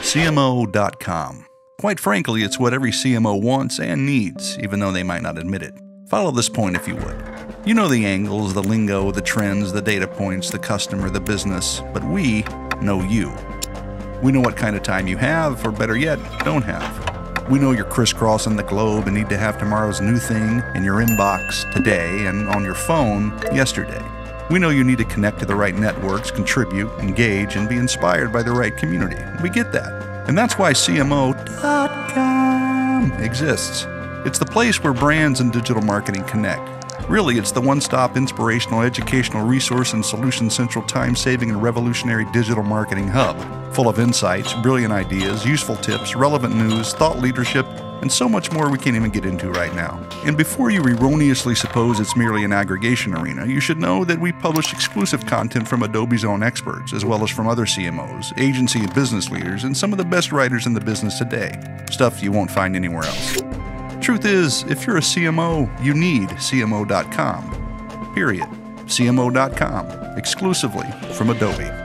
CMO.com. Quite frankly, it's what every CMO wants and needs, even though they might not admit it. Follow this point if you would. You know the angles, the lingo, the trends, the data points, the customer, the business, but we know you. We know what kind of time you have, or better yet, don't have. We know you're crisscrossing the globe and need to have tomorrow's new thing in your inbox today and on your phone yesterday. We know you need to connect to the right networks, contribute, engage, and be inspired by the right community. We get that. And that's why CMO.com exists. It's the place where brands and digital marketing connect. Really, it's the one stop inspirational educational resource and solution central time saving and revolutionary digital marketing hub, full of insights, brilliant ideas, useful tips, relevant news, thought leadership, and so much more we can't even get into right now. And before you erroneously suppose it's merely an aggregation arena, you should know that we publish exclusive content from Adobe's own experts, as well as from other CMOs, agency and business leaders, and some of the best writers in the business today. Stuff you won't find anywhere else. Truth is, if you're a CMO, you need CMO.com. Period. CMO.com, exclusively from Adobe.